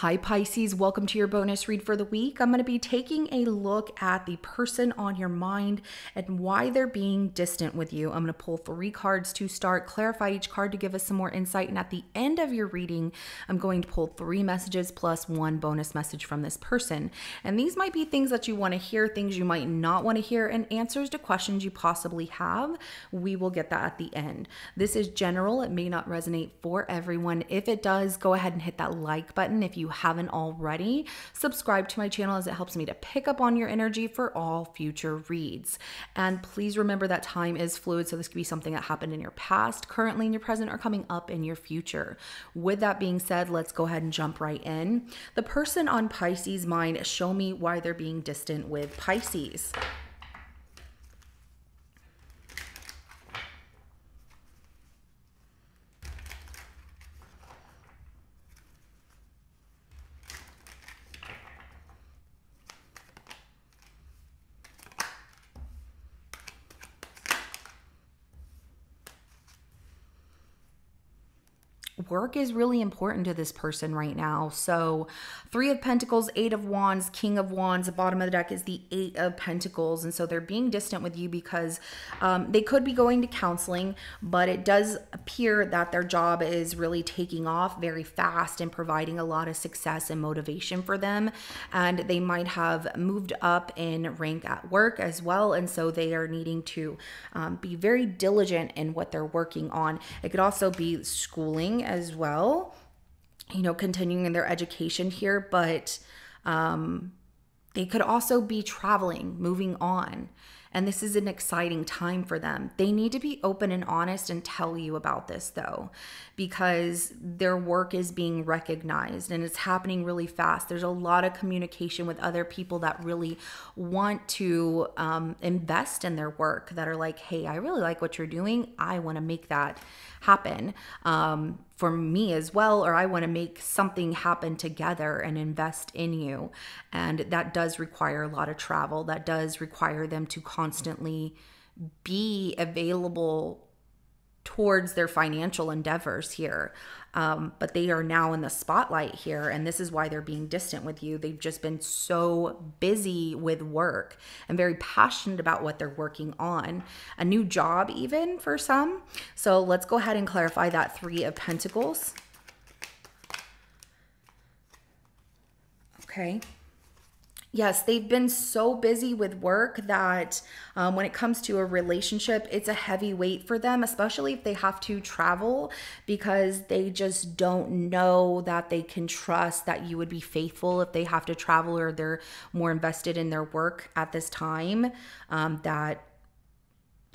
Hi, Pisces. Welcome to your bonus read for the week. I'm going to be taking a look at the person on your mind and why they're being distant with you. I'm going to pull three cards to start, clarify each card to give us some more insight. And at the end of your reading, I'm going to pull three messages plus one bonus message from this person. And these might be things that you want to hear, things you might not want to hear, and answers to questions you possibly have. We will get that at the end. This is general, it may not resonate for everyone. If it does, go ahead and hit that like button if you you haven't already, subscribe to my channel as it helps me to pick up on your energy for all future reads. And please remember that time is fluid, so this could be something that happened in your past, currently in your present, or coming up in your future. With that being said, let's go ahead and jump right in. The person on Pisces' mind, show me why they're being distant with Pisces. Work is really important to this person right now. So, Three of Pentacles, Eight of Wands, King of Wands, the bottom of the deck is the Eight of Pentacles. And so they're being distant with you because um, they could be going to counseling, but it does appear that their job is really taking off very fast and providing a lot of success and motivation for them. And they might have moved up in rank at work as well. And so they are needing to um, be very diligent in what they're working on. It could also be schooling as well, you know, continuing in their education here, but um, they could also be traveling, moving on. And this is an exciting time for them. They need to be open and honest and tell you about this, though, because their work is being recognized and it's happening really fast. There's a lot of communication with other people that really want to um, invest in their work, that are like, hey, I really like what you're doing. I want to make that happen. Um, for me as well, or I want to make something happen together and invest in you. And that does require a lot of travel. That does require them to constantly be available towards their financial endeavors here. Um, but they are now in the spotlight here, and this is why they're being distant with you. They've just been so busy with work and very passionate about what they're working on. A new job, even for some. So let's go ahead and clarify that Three of Pentacles. Okay. Yes, they've been so busy with work that um, when it comes to a relationship, it's a heavy weight for them, especially if they have to travel because they just don't know that they can trust that you would be faithful if they have to travel or they're more invested in their work at this time. Um, that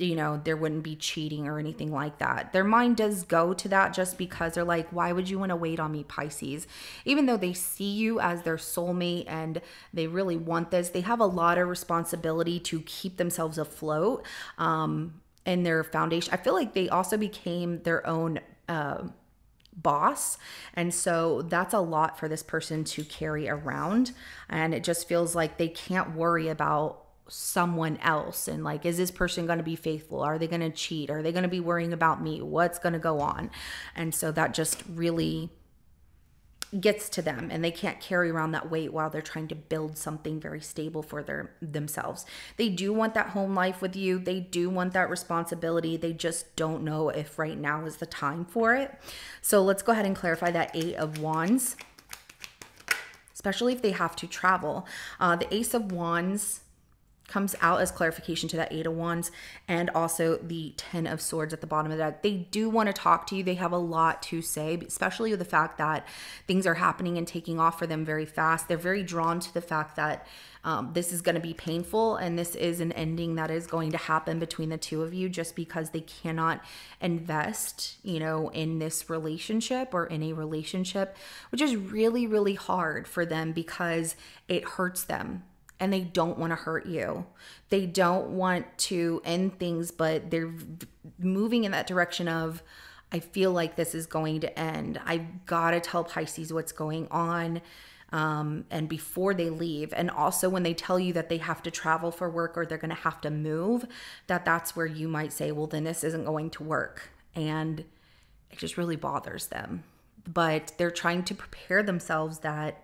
you know, there wouldn't be cheating or anything like that. Their mind does go to that just because they're like, why would you want to wait on me, Pisces? Even though they see you as their soulmate and they really want this, they have a lot of responsibility to keep themselves afloat um, in their foundation. I feel like they also became their own. Uh, boss. And so that's a lot for this person to carry around. And it just feels like they can't worry about someone else and like is this person going to be faithful are they going to cheat are they going to be worrying about me what's going to go on and so that just really gets to them and they can't carry around that weight while they're trying to build something very stable for their themselves. They do want that home life with you. They do want that responsibility. They just don't know if right now is the time for it. So let's go ahead and clarify that 8 of wands. Especially if they have to travel. Uh, the Ace of Wands comes out as clarification to that eight of wands and also the ten of swords at the bottom of deck they do want to talk to you. They have a lot to say especially with the fact that things are happening and taking off for them very fast. They're very drawn to the fact that um, this is going to be painful and this is an ending that is going to happen between the two of you just because they cannot invest you know in this relationship or in a relationship which is really really hard for them because it hurts them and they don't want to hurt you. They don't want to end things, but they're moving in that direction of, I feel like this is going to end. I've got to tell Pisces what's going on. Um, and before they leave and also when they tell you that they have to travel for work or they're going to have to move that that's where you might say well then this isn't going to work and it just really bothers them but they're trying to prepare themselves that,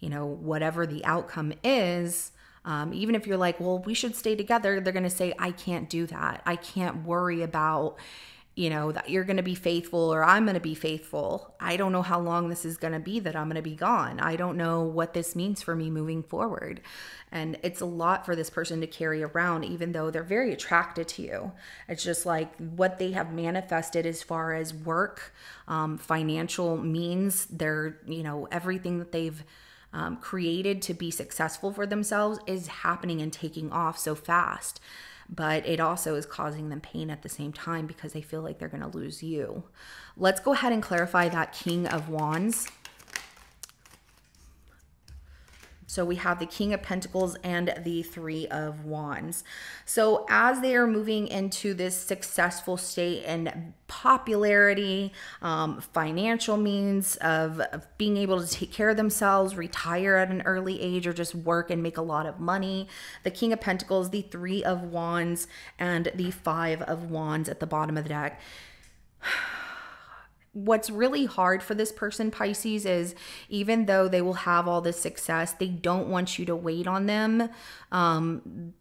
you know, whatever the outcome is, um, even if you're like, well, we should stay together, they're going to say, I can't do that. I can't worry about, you know, that you're going to be faithful or I'm going to be faithful. I don't know how long this is going to be that I'm going to be gone. I don't know what this means for me moving forward. And it's a lot for this person to carry around, even though they're very attracted to you. It's just like what they have manifested as far as work, um, financial means, their, you know, everything that they've um, created to be successful for themselves is happening and taking off so fast but it also is causing them pain at the same time because they feel like they're going to lose you. Let's go ahead and clarify that King of Wands. So we have the King of Pentacles and the Three of Wands. So as they are moving into this successful state and popularity, um, financial means of, of being able to take care of themselves, retire at an early age, or just work and make a lot of money, the King of Pentacles, the Three of Wands, and the Five of Wands at the bottom of the deck what's really hard for this person, Pisces, is even though they will have all this success, they don't want you to wait on them. Um,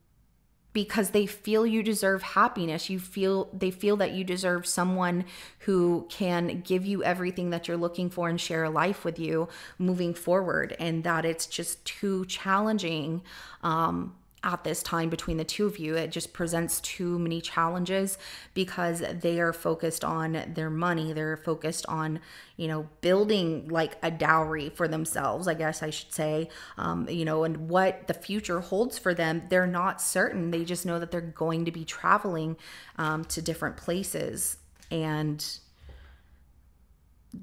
because they feel you deserve happiness. You feel they feel that you deserve someone who can give you everything that you're looking for and share a life with you moving forward and that it's just too challenging um, at this time between the two of you. It just presents too many challenges because they are focused on their money. They're focused on, you know, building like a dowry for themselves, I guess I should say, um, you know, and what the future holds for them. They're not certain. They just know that they're going to be traveling um, to different places. And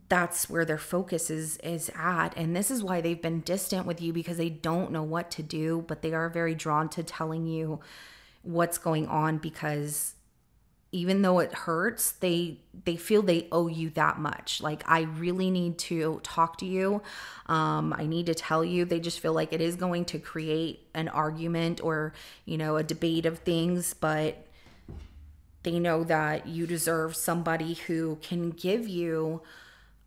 that's where their focus is is at. And this is why they've been distant with you because they don't know what to do but they are very drawn to telling you what's going on because even though it hurts they they feel they owe you that much. Like i really need to talk to you. Um, i need to tell you. They just feel like it is going to create an argument or you know a debate of things but they know that you deserve somebody who can give you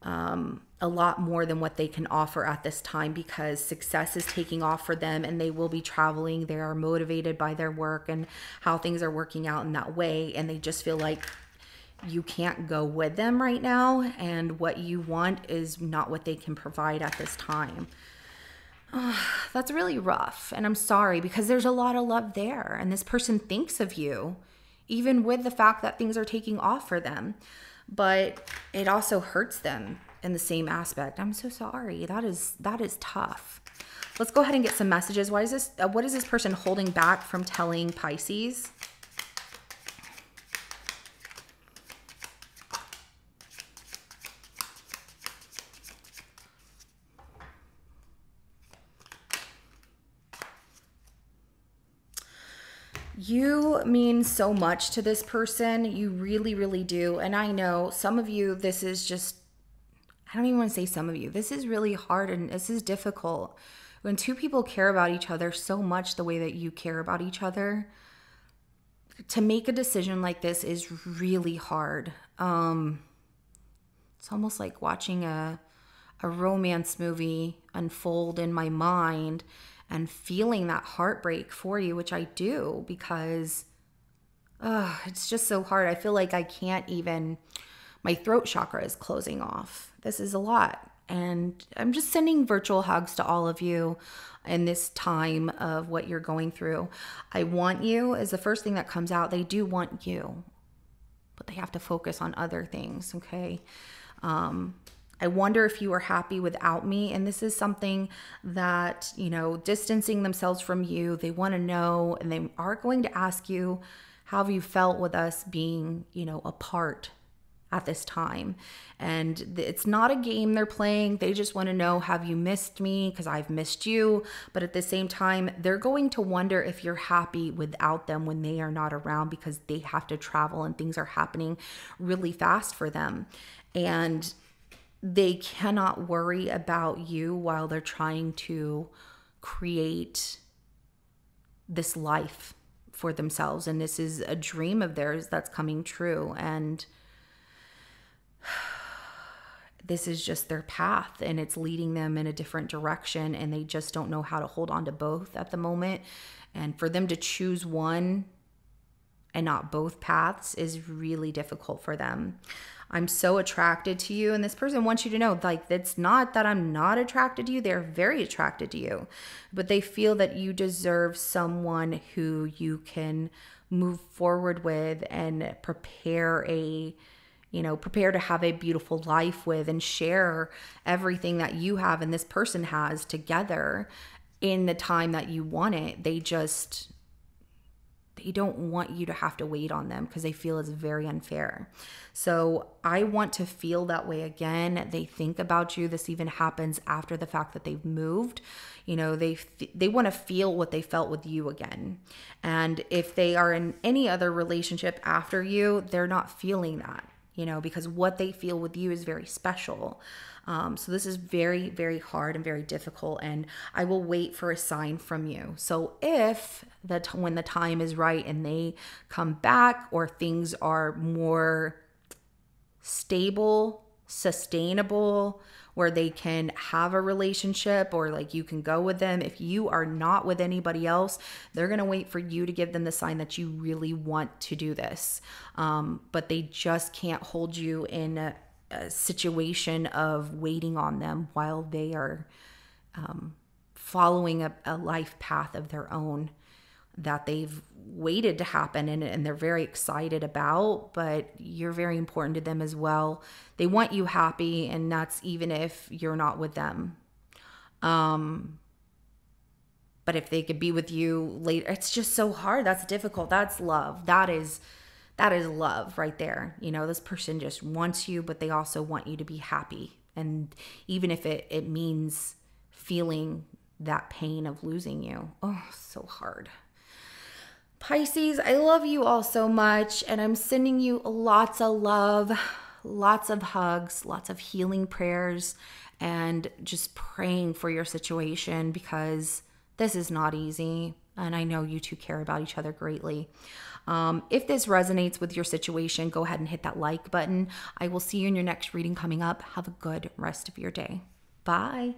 um, a lot more than what they can offer at this time because success is taking off for them and they will be traveling. They are motivated by their work and how things are working out in that way. And they just feel like you can't go with them right now. And what you want is not what they can provide at this time. Oh, that's really rough. And I'm sorry because there's a lot of love there. And this person thinks of you, even with the fact that things are taking off for them but it also hurts them in the same aspect. I'm so sorry. That is that is tough. Let's go ahead and get some messages. Why is this uh, what is this person holding back from telling Pisces? You mean so much to this person. You really, really do. And I know some of you, this is just, I don't even want to say some of you, this is really hard and this is difficult. When two people care about each other so much the way that you care about each other, to make a decision like this is really hard. Um, it's almost like watching a, a romance movie unfold in my mind and feeling that heartbreak for you, which I do because uh, it's just so hard. I feel like I can't even, my throat chakra is closing off. This is a lot. And I'm just sending virtual hugs to all of you in this time of what you're going through. I want you is the first thing that comes out. They do want you, but they have to focus on other things, okay? Um, I wonder if you are happy without me. And this is something that, you know, distancing themselves from you, they want to know and they are going to ask you, how have you felt with us being, you know, apart at this time? And it's not a game they're playing. They just want to know, have you missed me? Because I've missed you. But at the same time, they're going to wonder if you're happy without them when they are not around because they have to travel and things are happening really fast for them. And they cannot worry about you while they're trying to create this life for themselves and this is a dream of theirs that's coming true and this is just their path and it's leading them in a different direction and they just don't know how to hold on to both at the moment. And for them to choose one and not both paths is really difficult for them. I'm so attracted to you. And this person wants you to know, like, it's not that I'm not attracted to you. They're very attracted to you, but they feel that you deserve someone who you can move forward with and prepare a you know, prepare to have a beautiful life with and share everything that you have and this person has together in the time that you want it. They just they don't want you to have to wait on them because they feel it's very unfair. So I want to feel that way again. They think about you. This even happens after the fact that they've moved. You know, they they want to feel what they felt with you again. And if they are in any other relationship after you, they're not feeling that you know, because what they feel with you is very special. Um, so this is very, very hard and very difficult, and I will wait for a sign from you. So if that when the time is right and they come back or things are more stable, sustainable, where they can have a relationship or like you can go with them. If you are not with anybody else, they're going to wait for you to give them the sign that you really want to do this. Um, but they just can't hold you in a, a, situation of waiting on them while they are um, following a, a life path of their own that they've waited to happen and, and they're very excited about, but you're very important to them as well. They want you happy, and that's even if you're not with them. Um, but if they could be with you later, it's just so hard. That's difficult. That's love. That is that is love right there. You know, this person just wants you, but they also want you to be happy. And even if it, it means feeling that pain of losing you, oh, so hard. Pisces, I love you all so much, and I'm sending you lots of love, lots of hugs, lots of healing prayers, and just praying for your situation because this is not easy. And I know you two care about each other greatly. Um, if this resonates with your situation, go ahead and hit that like button. I will see you in your next reading coming up. Have a good rest of your day. Bye.